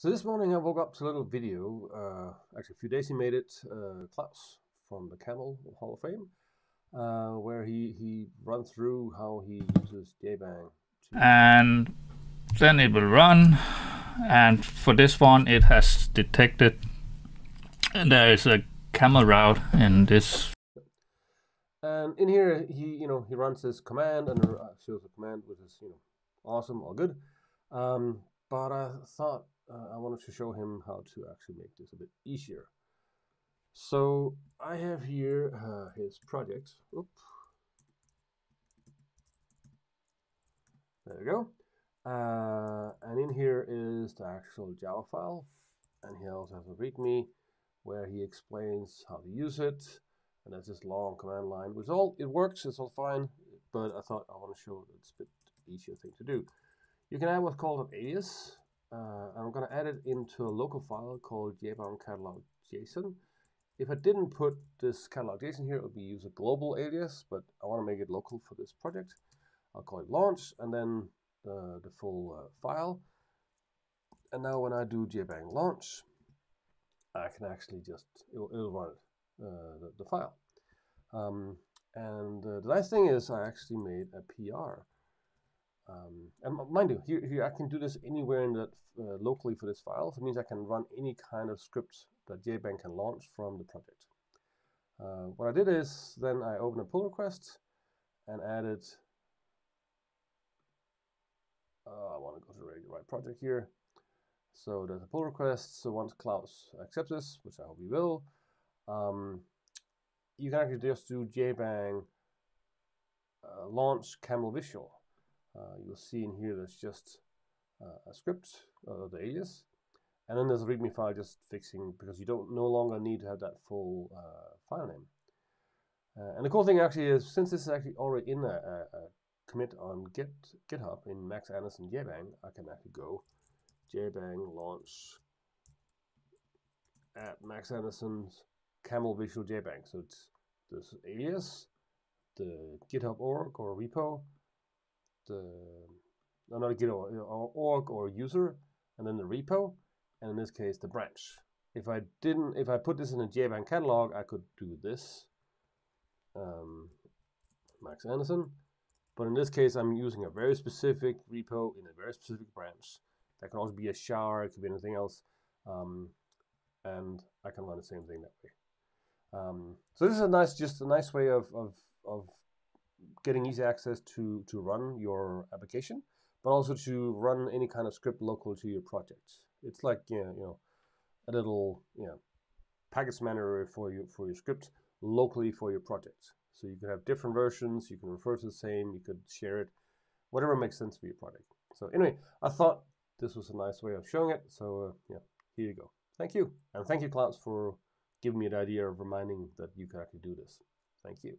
So this morning I woke up to a little video, uh, actually a few days he made it, uh, Klaus from the Camel Hall of Fame, uh, where he, he run through how he uses JBang. And then it will run, and for this one it has detected there is a camel route in this. And in here he, you know, he runs his command and uh, shows a command, which is, you know, awesome, all good. Um, but I thought uh, I wanted to show him how to actually make this a bit easier. So I have here uh, his project. Oop. There we go. Uh, and in here is the actual Java file. And he also has a README where he explains how to use it. And there's this long command line, which all it works, it's all fine. But I thought I want to show it's a bit easier thing to do. You can add what's called an alias uh, I'm going to add it into a local file called jbang catalog JSON. If I didn't put this catalog JSON here, it would be use a global alias, but I want to make it local for this project. I'll call it launch and then the, the full uh, file. And now when I do jbang launch, I can actually just, it'll, it'll run uh, the, the, file. Um, and uh, the nice thing is I actually made a PR um, and mind you, here, here I can do this anywhere in that uh, locally for this file. So it means I can run any kind of script that JBang can launch from the project. Uh, what I did is then I opened a pull request and added. Uh, I want to go to the right project here. So there's a pull request. So once Klaus accepts this, which I hope he will, um, you can actually just do JBang uh, launch camel visual. Uh, you'll see in here there's just uh, a script, uh, the alias, and then there's a README file just fixing because you don't no longer need to have that full file name. and the cool thing actually is since this is actually already in a, a, a commit on Git GitHub in Max Andersen JBang, I can actually go JBang launch at Max Andersen's Camel Visual JBang. So it's this alias, the GitHub org or repo, the not Git or, or org or user, and then the repo, and in this case the branch. If I didn't, if I put this in a JBang catalog, I could do this, um, Max Andersen. But in this case, I'm using a very specific repo in a very specific branch. That can also be a shard, it could be anything else, um, and I can run the same thing that way. Um, so this is a nice, just a nice way of of, of getting easy access to, to run your application, but also to run any kind of script local to your project. It's like you know, you know a little you know, package manager for your for your script locally for your project. So you can have different versions, you can refer to the same, you could share it, whatever makes sense for your project. So anyway, I thought this was a nice way of showing it. So uh, yeah, here you go. Thank you. And thank you, Klaus, for giving me the idea of reminding that you can actually do this. Thank you.